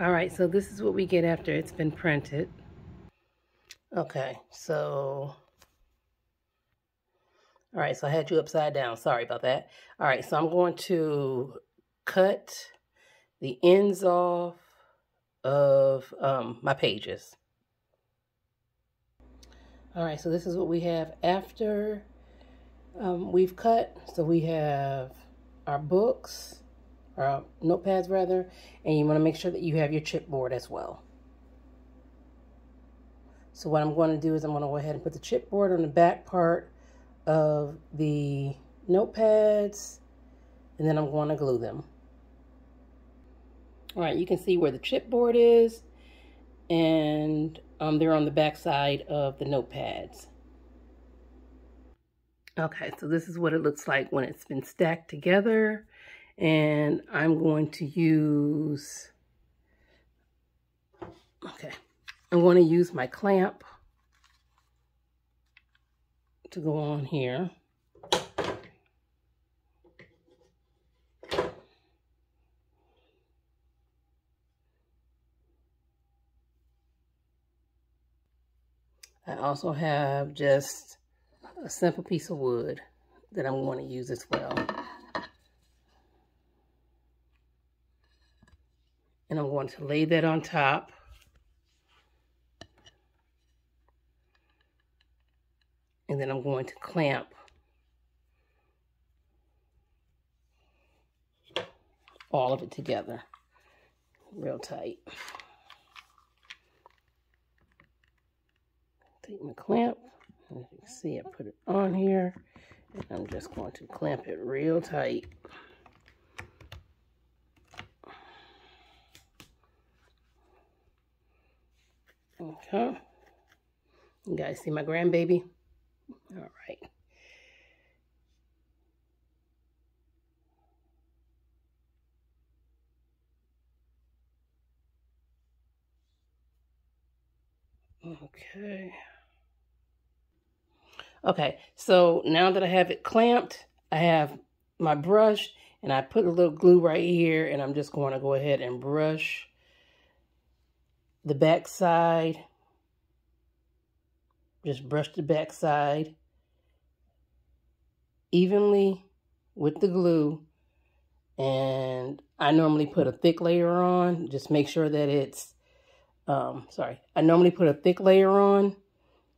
All right, so this is what we get after it's been printed. Okay, so, all right, so I had you upside down. Sorry about that. All right, so I'm going to cut the ends off of um, my pages. All right, so this is what we have after um, we've cut. So we have our books, or notepads rather, and you want to make sure that you have your chipboard as well. So what I'm going to do is I'm going to go ahead and put the chipboard on the back part of the notepads, and then I'm going to glue them. All right, you can see where the chipboard is, and um, they're on the back side of the notepads. Okay, so this is what it looks like when it's been stacked together and I'm going to use, okay, I'm going to use my clamp to go on here. I also have just a simple piece of wood that I'm going to use as well. And I'm going to lay that on top. And then I'm going to clamp all of it together real tight. Take my clamp, you can see I put it on here, and I'm just going to clamp it real tight. Okay. You guys see my grandbaby? All right. Okay. Okay, so now that I have it clamped, I have my brush and I put a little glue right here and I'm just going to go ahead and brush the back side. Just brush the back side evenly with the glue. And I normally put a thick layer on. Just make sure that it's, um, sorry. I normally put a thick layer on.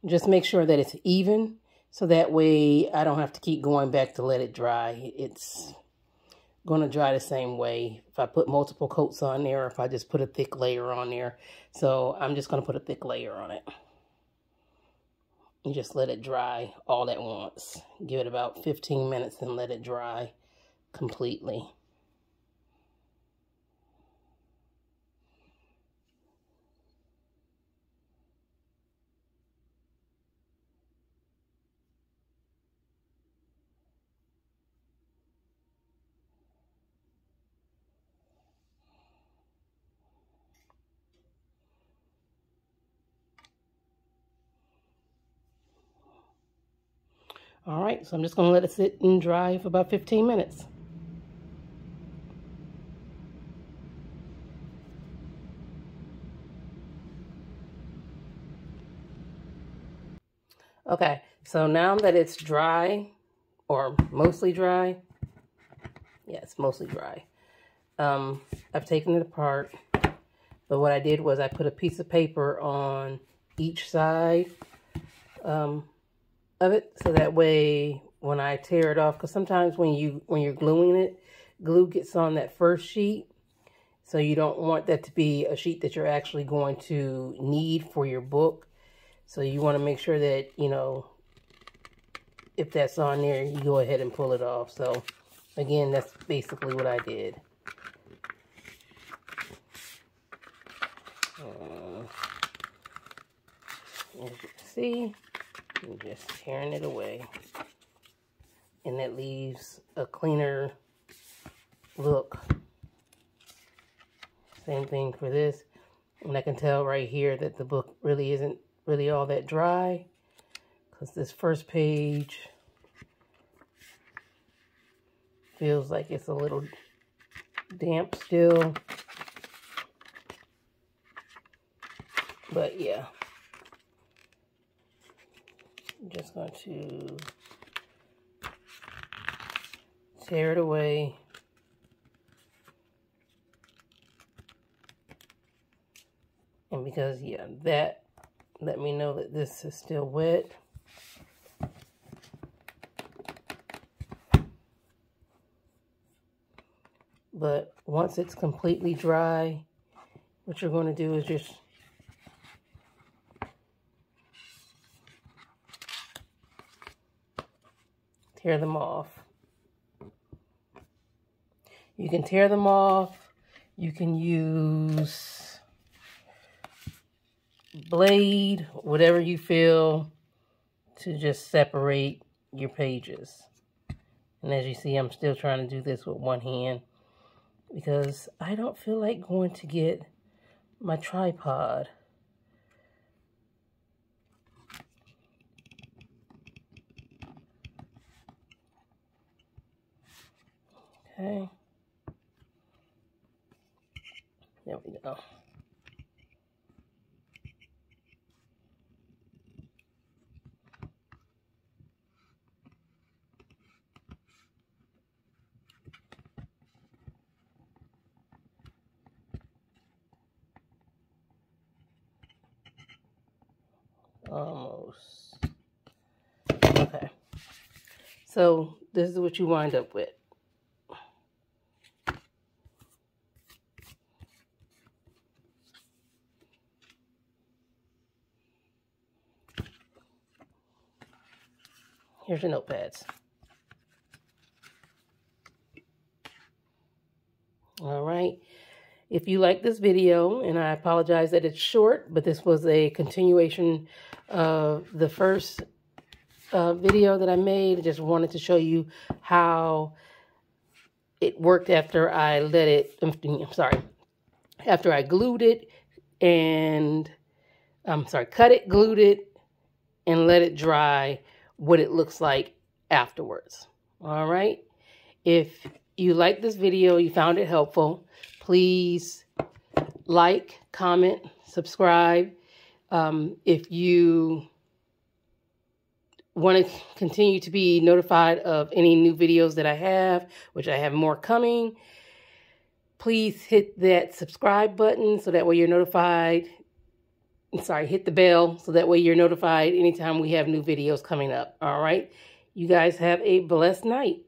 Just make sure that it's even. So that way I don't have to keep going back to let it dry. It's going to dry the same way if I put multiple coats on there or if I just put a thick layer on there. So I'm just going to put a thick layer on it. And just let it dry all at once. Give it about 15 minutes and let it dry completely. All right, so I'm just going to let it sit and dry for about 15 minutes. Okay, so now that it's dry, or mostly dry, yeah, it's mostly dry. Um, I've taken it apart, but what I did was I put a piece of paper on each side um, of it so that way when I tear it off, because sometimes when you when you're gluing it, glue gets on that first sheet. So you don't want that to be a sheet that you're actually going to need for your book. So you want to make sure that, you know, if that's on there, you go ahead and pull it off. So again, that's basically what I did. Uh, see, just tearing it away. And that leaves a cleaner look. Same thing for this. And I can tell right here that the book really isn't really all that dry. Because this first page feels like it's a little damp still. But yeah. I'm just going to tear it away. And because, yeah, that let me know that this is still wet. But once it's completely dry, what you're going to do is just tear them off. You can tear them off. You can use blade, whatever you feel to just separate your pages. And as you see, I'm still trying to do this with one hand because I don't feel like going to get my tripod. Okay. There we go. Almost. Okay. So this is what you wind up with. Here's your notepads. All right. If you like this video, and I apologize that it's short, but this was a continuation of the first uh, video that I made. I just wanted to show you how it worked after I let it, I'm sorry, after I glued it and, I'm sorry, cut it, glued it, and let it dry what it looks like afterwards. All right. If you like this video, you found it helpful, please like, comment, subscribe. Um, if you want to continue to be notified of any new videos that I have, which I have more coming, please hit that subscribe button so that way you're notified sorry, hit the bell so that way you're notified anytime we have new videos coming up. All right. You guys have a blessed night.